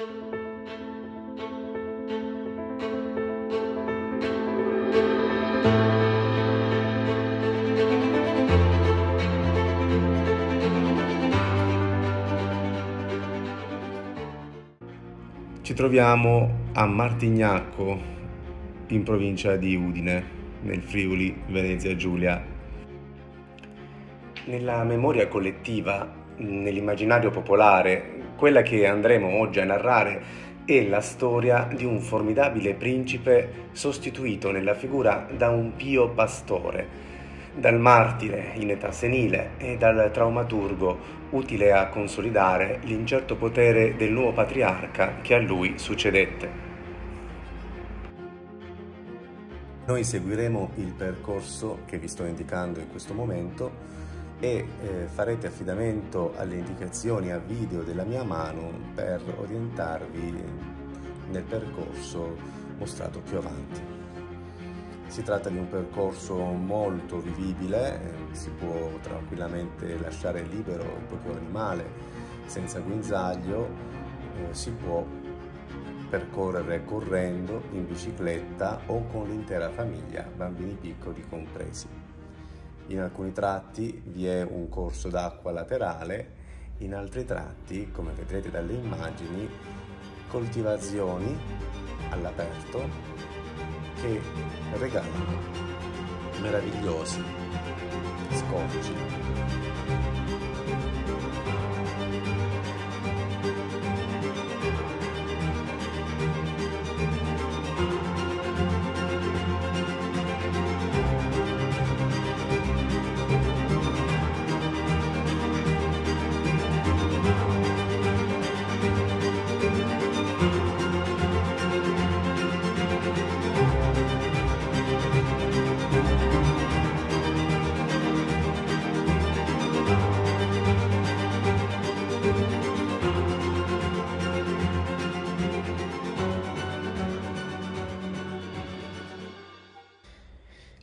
Ci troviamo a Martignacco, in provincia di Udine, nel Friuli Venezia Giulia. Nella memoria collettiva, nell'immaginario popolare, quella che andremo oggi a narrare è la storia di un formidabile principe sostituito nella figura da un pio pastore dal martire in età senile e dal traumaturgo utile a consolidare l'incerto potere del nuovo patriarca che a lui succedette. Noi seguiremo il percorso che vi sto indicando in questo momento e eh, farete affidamento alle indicazioni a video della mia mano per orientarvi nel percorso mostrato più avanti. Si tratta di un percorso molto vivibile, eh, si può tranquillamente lasciare libero il proprio animale senza guinzaglio, eh, si può percorrere correndo, in bicicletta o con l'intera famiglia, bambini piccoli compresi. In alcuni tratti vi è un corso d'acqua laterale, in altri tratti, come vedrete dalle immagini, coltivazioni all'aperto che regalano meravigliosi scorci.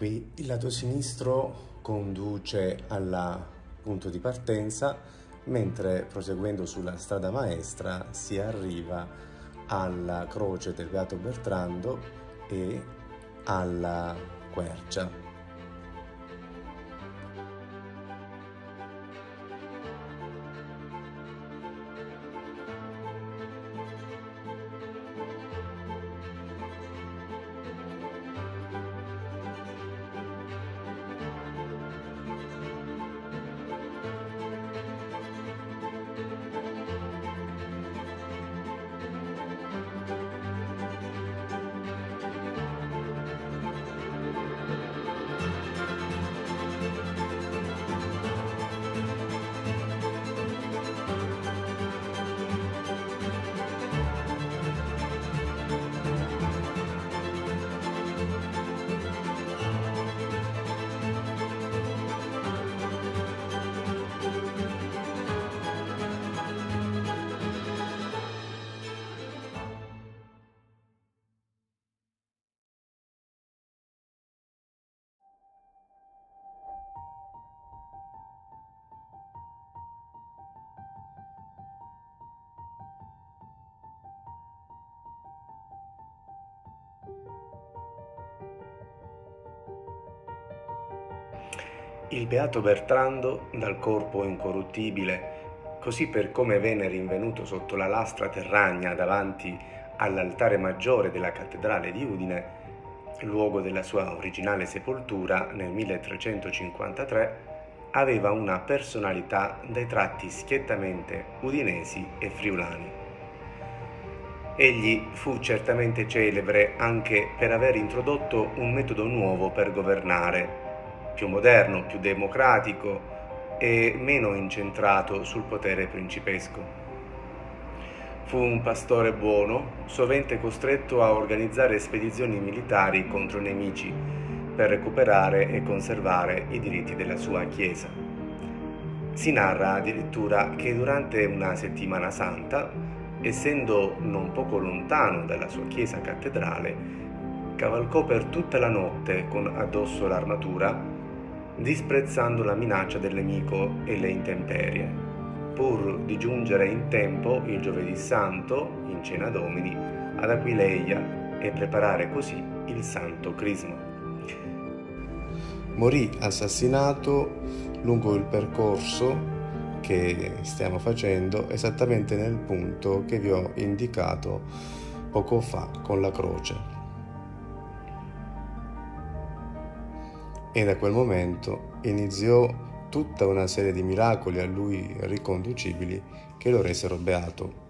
Qui il lato sinistro conduce al punto di partenza, mentre proseguendo sulla strada maestra si arriva alla croce del Beato Bertrando e alla quercia. Il beato Bertrando, dal corpo incorruttibile, così per come venne rinvenuto sotto la lastra terragna davanti all'altare maggiore della cattedrale di Udine, luogo della sua originale sepoltura nel 1353, aveva una personalità dai tratti schiettamente udinesi e friulani. Egli fu certamente celebre anche per aver introdotto un metodo nuovo per governare, più moderno, più democratico e meno incentrato sul potere principesco. Fu un pastore buono, sovente costretto a organizzare spedizioni militari contro nemici per recuperare e conservare i diritti della sua Chiesa. Si narra addirittura che durante una settimana santa, essendo non poco lontano dalla sua chiesa cattedrale, cavalcò per tutta la notte con addosso l'armatura disprezzando la minaccia del nemico e le intemperie. pur di giungere in tempo il giovedì santo, in cena domini, ad Aquileia e preparare così il santo crisma. Morì assassinato lungo il percorso che stiamo facendo esattamente nel punto che vi ho indicato poco fa con la croce. E da quel momento iniziò tutta una serie di miracoli a lui riconducibili che lo resero beato.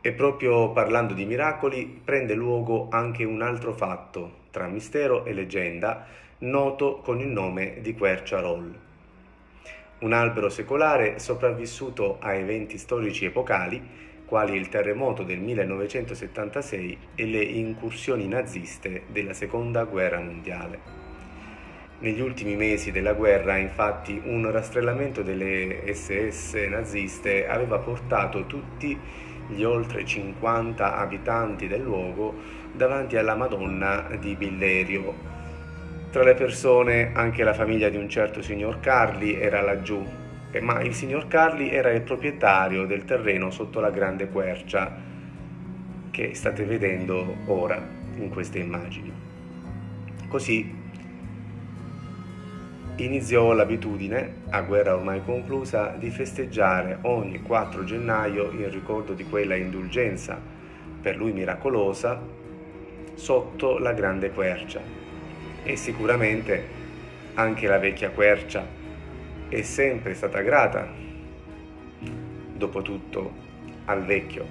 E proprio parlando di miracoli prende luogo anche un altro fatto, tra mistero e leggenda, noto con il nome di Quercia Roll. Un albero secolare sopravvissuto a eventi storici epocali, quali il terremoto del 1976 e le incursioni naziste della Seconda Guerra Mondiale. Negli ultimi mesi della guerra, infatti, un rastrellamento delle SS naziste aveva portato tutti gli oltre 50 abitanti del luogo davanti alla Madonna di Billerio. Tra le persone anche la famiglia di un certo signor Carli era laggiù, ma il signor Carli era il proprietario del terreno sotto la grande quercia che state vedendo ora in queste immagini. Così iniziò l'abitudine, a guerra ormai conclusa, di festeggiare ogni 4 gennaio in ricordo di quella indulgenza, per lui miracolosa, sotto la grande quercia. E sicuramente anche la vecchia quercia è sempre stata grata, dopo tutto, al vecchio,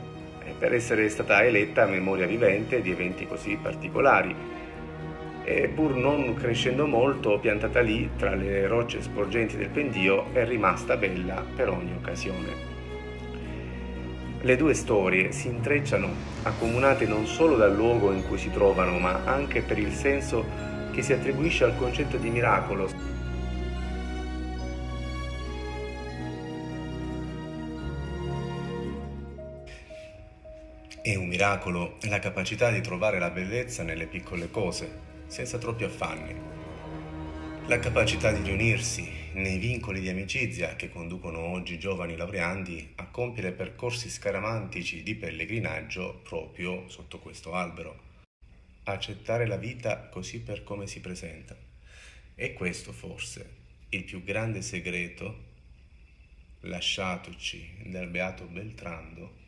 per essere stata eletta a memoria vivente di eventi così particolari e pur non crescendo molto, piantata lì tra le rocce sporgenti del pendio, è rimasta bella per ogni occasione. Le due storie si intrecciano, accomunate non solo dal luogo in cui si trovano, ma anche per il senso che si attribuisce al concetto di miracolo. E un miracolo è la capacità di trovare la bellezza nelle piccole cose, senza troppi affanni. La capacità di riunirsi nei vincoli di amicizia che conducono oggi i giovani laureandi a compiere percorsi scaramantici di pellegrinaggio proprio sotto questo albero. Accettare la vita così per come si presenta. E questo forse il più grande segreto lasciatoci del beato Beltrando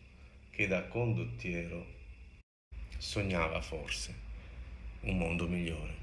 che da condottiero sognava forse un mondo migliore.